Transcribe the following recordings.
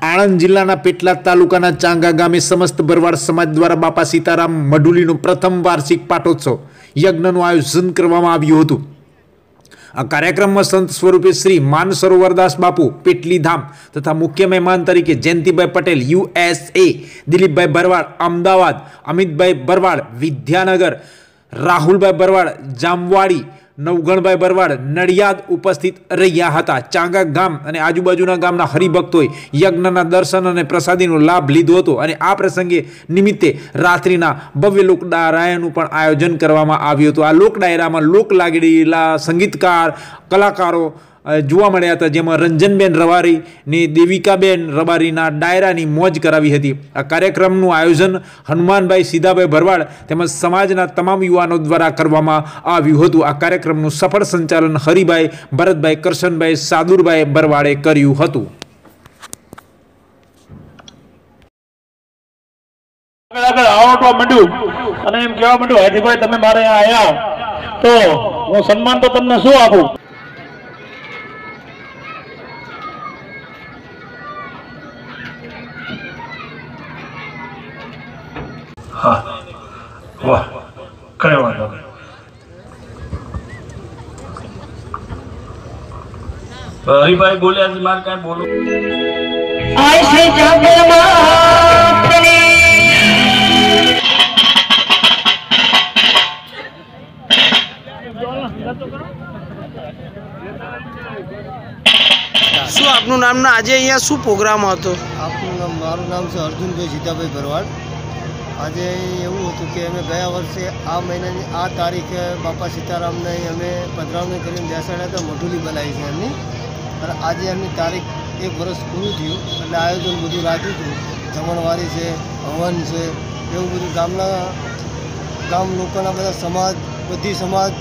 આણંદ જિલ્લાના પેટલાદ તાલુકાના ચાંગા ગામે સમસ્ત ભરવાડ સમાજ દ્વારા બાપા સીતારામ મઢુલીનો પ્રથમ વાર્ષિક પાટોત્સવ યજ્ઞનું આયોજન કરવામાં આવ્યું હતું. આ કાર્યક્રમમાં સંત સ્વરૂપે શ્રી માન સરોવરદાસ બાપુ, પેટલી ધામ તથા મુખ્ય મહેમાન તરીકે જયંતિભાઈ પટેલ યુએસએ દિલીપભાઈ ભરવાડ, અમદાવાદ, અમિતભાઈ ભરવાડ, વિદ્યાનગર, રાહુલભાઈ ભરવાડ, જામવાડી નવગણભાઈ ભરવાડ નડિયાદ ઉપસ્થિત રહ્યા હતા. ચાંગા ગામ અને આજુબાજુના ગામના હરિભક્તોએ યજ્ઞના દર્શન અને પ્રસાદીનો લાભ લીધો હતો અને આ પ્રસંગે નિમિત્તે રાત્રિના ભવ્ય લોક પણ આયોજન કરવામાં આવ્યું હતું. આ લોક ડાયરામાં લોક લાગેલા સંગીતકાર, કલાકારો જોવા મળ્યા હતા જેમાં રંજનબેન રવારીની દેવિકાબેન રબારીના ડાયરાની મોજ કરાવી હતી. આ કાર્યક્રમનું આયોજન હનુમાનભાઈ સીધાભાઈ ભરવાડ તેમજ સમાજના તમામ યુવાનો દ્વારા કરવામાં આવ્યું હતું. આ કાર્યક્રમનું સફળ સંચાલન હરિભાઈ ભરતભાઈ, કરશનભાઈ, સાદુરભાઈ ભરવાડે કર્યું હતું. અને એમ કહેવા માંડ્યું, હાજીભાઈ, તમે મારે અહીંયા તો હું સન્માન તો તમને શું આપું? વાહ કયો વાંધો હરિભાઈ બોલ્યા છે મારે કઈ બોલું શું આપનું નામ ના આજે અહીંયા શું પ્રોગ્રામ હતો? આપનું નામ મારું નામ છે અર્જુનભાઈ સીતાભાઈ ભરવાડ. આજે એવું હતું કે અમે ગયા વર્ષે આ મહિનાની આ તારીખે બાપા સીતારામને અમે પધરાવણી કરીને બેસાડ્યા હતા, મઢુલી બનાવી છે એમની. અને આજે એમની તારીખ એક વર્ષ પૂરું થયું, એટલે આયોજન બધું રાખ્યું હતું. જમણવારી છે, હવન છે, એવું બધું ગામના, ગામ લોકોના બધા સમાજ, બધી સમાજ,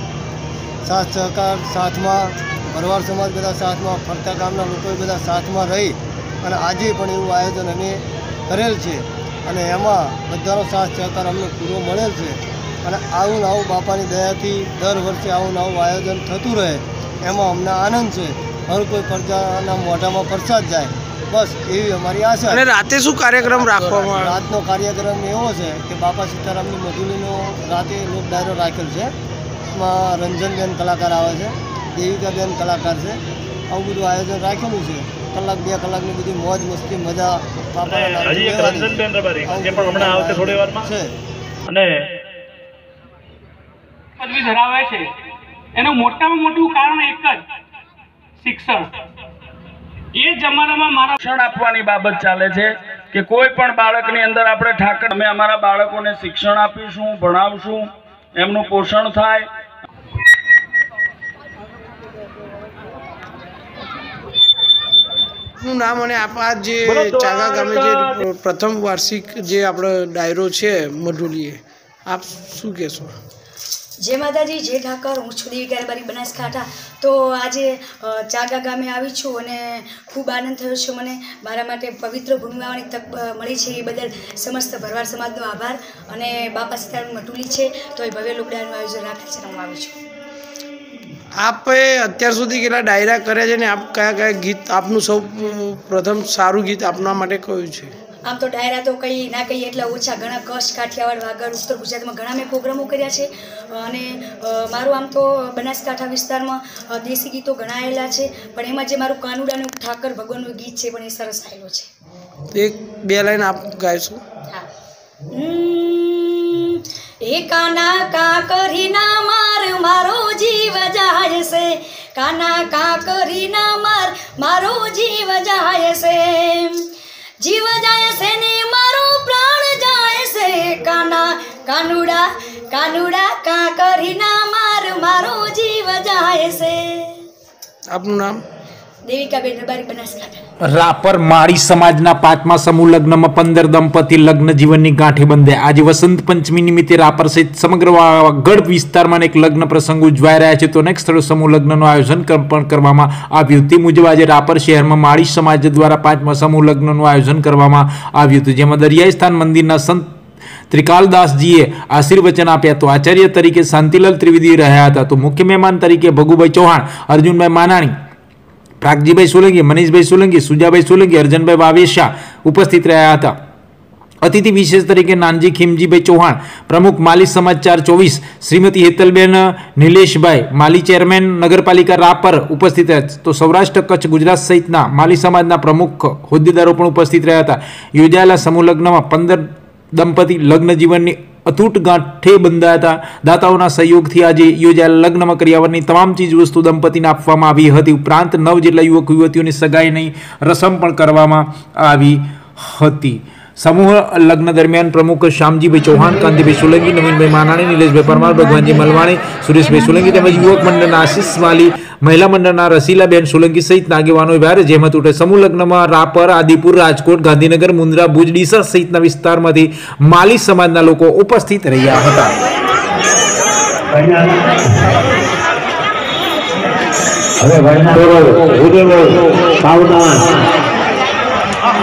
સાથ સહકાર, સાથમાં ભરવાડ સમાજ બધા સાથમાં, ફરતા ગામના લોકોએ બધા સાથમાં રહી અને આજે પણ એવું આયોજન અમે કરેલ છે. અને એમાં બધાનો સાથ સહકાર અમને પૂરો મળેલ છે. અને આવું નવું આવું બાપાની દયાથી દર વર્ષે આવું નવું આવું આયોજન થતું રહે. એમાં અમને આનંદ છે. હર કોઈ પ્રજાના મોઢામાં પ્રસાદ જાય. બસ એવી અમારી આશા અને રાતે શું કાર્યક્રમ રાખવામાં રાતનો કાર્યક્રમ એવો છે કે બાપા સીતારામની મધુલીનો રાતે લોક ડાયરો રાખેલ છે. એમાં રંજનબેન કલાકાર આવે છે દેવિકાબેન કલાકાર છે. આવું બધું આયોજન રાખેલું છે. કલાક બે કલાકની બધી મોજ મસ્તી મજા હજી એક. રંજનબેન રબારી જે પણ હમણાં આવશે થોડી વારમાં. છે. અને પદવી ધરાવે છે. એનું મોટામાં મોટું કારણ એક જ શિક્ષણ. એ જમાનામાં મારા શિક્ષણ આપવાની બાબત ચાલે છે કે કોઈ પણ બાળકની અંદર આપણે ઠાકર અમે અમારા બાળકોને શિક્ષણ આપીશું ભણાવશું એમનું પોષણ થાય આપનું નામ અને આપા જે ચાગા ગામે જે પ્રથમ વાર્ષિક જે આપણો ડાયરો છે મઢુલીએ આપ શું કહેશો? જય માતાજી જય ઠાકર હું છું દેવી કારબારી બનાસકાંઠા. તો આજે ચાગા ગામે આવી છું અને ખૂબ આનંદ થયો છે મને. મારા માટે પવિત્ર ભૂમિ આવવાની તક મળી છે એ બદલ સમસ્ત ભરવાડ સમાજનો આભાર. અને બાપા સીતારામ મટુલી છે તો એ ભવ્ય લોકડાઉનનું આયોજન રાખે છે હું આવી છું. આપે અત્યાર સુધી કેટલા ડાયરા કર્યા છે ને આપ કયા કયા ગીત આપનું સૌ પ્રથમ સારું ગીત આપના માટે કયું છે? આમ તો ડાયરા તો કંઈ ના કહીએ એટલા ઓછા ઘણા કચ્છ કાઠિયાવાડ વાગડ ઉત્તર ગુજરાતમાં ઘણા મેં પ્રોગ્રામો કર્યા છે. અને મારું આમ તો બનાસકાંઠા વિસ્તારમાં દેશી ગીતો ગણાયેલા છે પણ એમાં જે મારું કાનુડાનું ઠાકર ભગવાનનું ગીત છે પણ એ સરસ આવેલો છે. એક બે લાઈન આપ ગાયશું હા. એ કાના કા કરી ના માર, મારો જીવ જાય છે કાના કા કરી ના માર, મારો જીવ જાય છે જીવ જાય છે ને મારો પ્રાણ જાય છે કાના કાનુડા કાનુડા કા કરી ના માર, મારો જીવ જાય છે આપનું નામ? રાપર માળી સમાજના પાંચમા સમૂહ લગ્નમાં પંદર દંપતી લગ્ન જીવનની ગાંઠે બંધે. આજે વસંત પંચમી નિમિત્તે રાપર સહિત સમગ્ર ગઢ વિસ્તારમાં એક લગ્ન પ્રસંગ ઉજવાઈ રહ્યા છે. તો અનેક સ્થળે સમૂહ લગ્નનું આયોજન પણ કરવામાં આવ્યું. તે મુજબ આજે રાપર શહેરમાં માળી સમાજ દ્વારા પાંચમા સમૂહ લગ્નનું આયોજન કરવામાં આવ્યું હતું. જેમાં દરિયાઈ સ્થાન મંદિરના સંત ત્રિકાલદાસજીએ આશીર્વચન આપ્યા તો આચાર્ય તરીકે શાંતિલાલ ત્રિવેદી રહ્યા હતા. તો મુખ્ય મહેમાન તરીકે ભગુભાઈ ચૌહાણ, અર્જુનભાઈ માનાણી પ્રાગજીભાઈ સોલંકી, મનીષભાઈ સોલંકી, સુજાભાઈ સોલંકી, અર્જનભાઈ વાવેશા ઉપસ્થિત રહ્યા હતા. અતિથિ વિશેષ તરીકે નાનજી ખીમજીભાઈ ચૌહાણ, પ્રમુખ માલી સમાચાર ચોવીસ, શ્રીમતી હેતલબેન નિલેશભાઈ, માલી ચેરમેન નગરપાલિકા રાપર ઉપસ્થિત રહ્યા તો સૌરાષ્ટ્ર કચ્છ ગુજરાત સહિતના માલી સમાજના પ્રમુખ હોદ્દેદારો પણ ઉપસ્થિત રહ્યા હતા. યોજાયેલા સમૂહ લગ્નમાં પંદર દંપતી લગ્ન જીવનની અતૂટ ગાંઠે બંધાયા હતા. દાતાઓના સહયોગથી આજે યોજાયેલા લગ્નમાં કર્યાવરની તમામ ચીજ વસ્તુ દંપતીને આપવામાં આવી હતી. ઉપરાંત નવ જેટલા યુવક યુવતીઓની સગાઈની રસમ પણ કરવામાં આવી હતી. સમૂહ લગ્ન દરમિયાન પ્રમુખ શ્યામજીભાઈ ચૌહાણ, કાંતિભાઈ સોલંકી, નવીનભાઈ માનાણી, નિલેશભાઈ પરમાર, ભગવાનજી મલવાણી, સુરેશભાઈ સોલંકી તેમજ યુવક મંડળના આશીષ વાલી, મહિલા મંડળના રસીલાબેન સોલંકી સહિતના આગેવાનોએ ભારે જહેમત ઉઠે સમૂહ લગ્નમાં રાપર, આદિપુર, રાજકોટ, ગાંધીનગર, મુન્દ્રા, ભુજ, ડીસા સહિતના વિસ્તારમાંથી માલી સમાજના લોકો ઉપસ્થિત રહ્યા હતા. હવે ભાઈ સાવધાન.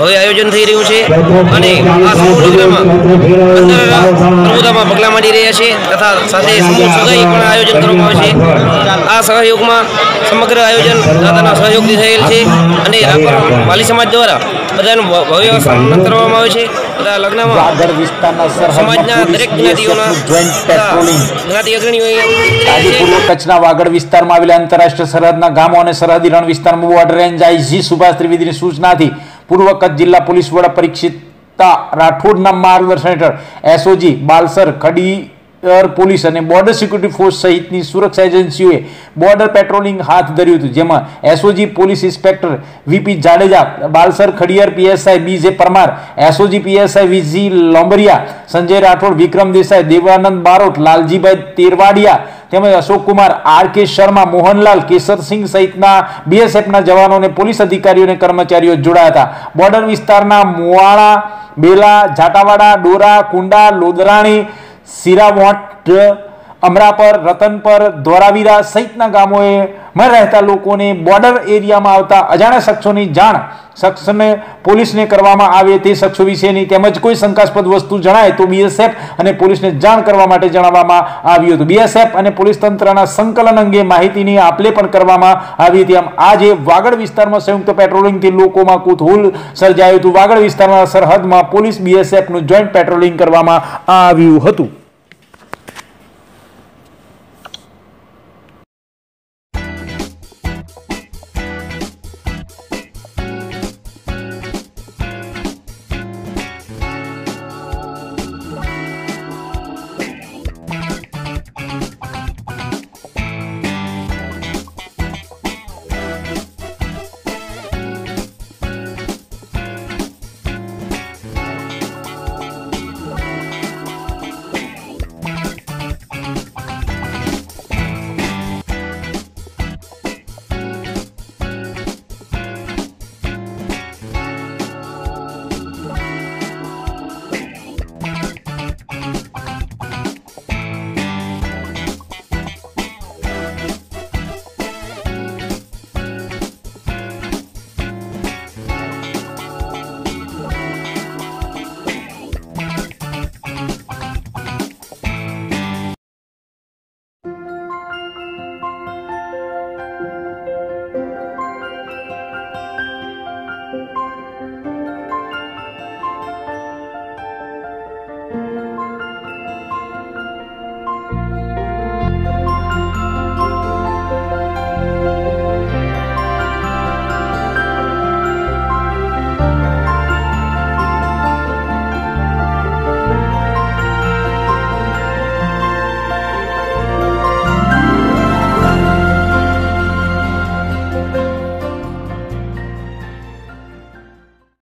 હવે આયોજન થઈ રહ્યું છે અને આ સમૂહ પ્રભુતામાં પગલાં માંડી રહ્યા છે તથા સાથે સમૂહ સગાઈ પણ આયોજન કરવામાં આવે છે. આ સહયોગમાં સમગ્ર આયોજન દાદાના સહયોગથી થયેલ છે અને વાલી સમાજ દ્વારા બધાનું ભવ્ય સન્માન કરવામાં આવે છે. બધા લગ્નમાં સમાજના દરેક જ્ઞાતિઓના જ્ઞાતિ અગ્રણીઓએ કચ્છના વાગડ વિસ્તારમાં આવેલા આંતરરાષ્ટ્રીય સરહદના ગામો અને સરહદી રણ વિસ્તારમાં બોર્ડર રેન્જ આઈજી સુભાષ ત્રિવેદીની સૂચનાથી પૂર્વ કચ્છ જિલ્લા પોલીસ વડા પરીક્ષિતા રાઠોડના માર્ગદર્શન હેઠળ એસઓજી બાલસર પોલીસ અને બોર્ડર સિક્યુરિટી ફોર્સ સહિતની સુરક્ષા એજન્સીઓએ બોર્ડર પેટ્રોલિંગ હાથ ધર્યું હતું, જેમાં SOG police inspector VP Jadeja, Balsar Khadiyar PSI B J Parmar SOG PSI VG Lombariya, Sanjay Rathod, Vikram Desai, Devanand Barot, Laljibhai Tervadiya તેમજ અશોક કુમાર, આર કે શર્મા, મોહનલાલ કેસરસિંહ સહિતના બીએસએફના જવાનો અને પોલીસ અધિકારીઓ અને કર્મચારીઓ જોડાયા હતા. બોર્ડર વિસ્તારના મુવાણા બેલા જાટાવાડા ડોરા, કુંડા, લોદરાણી સિરાવોટ અમરાપર, રતનપર, ધોરાવીરા સહિતના ગામોએ માં રહેતા લોકોને બોર્ડર એરિયામાં આવતા અજાણ્યા શખ્સોની જાણ શખ્સને પોલીસને કરવામાં આવે તે શખ્સો વિશેની તેમજ કોઈ શંકાસ્પદ વસ્તુ જણાય તો બીએસએફ અને પોલીસને જાણ કરવા માટે જણાવવામાં આવ્યું હતું. બીએસએફ અને પોલીસ તંત્રના સંકલન અંગે માહિતીની આપલે પણ કરવામાં આવી હતી. આમ આજે વાગડ વિસ્તારમાં સંયુક્ત પેટ્રોલિંગથી લોકોમાં કુતૂહલ સર્જાયું હતું. વાગડ વિસ્તારના સરહદમાં પોલીસ બીએસએફનું જોઈન્ટ પેટ્રોલિંગ કરવામાં આવ્યું હતું.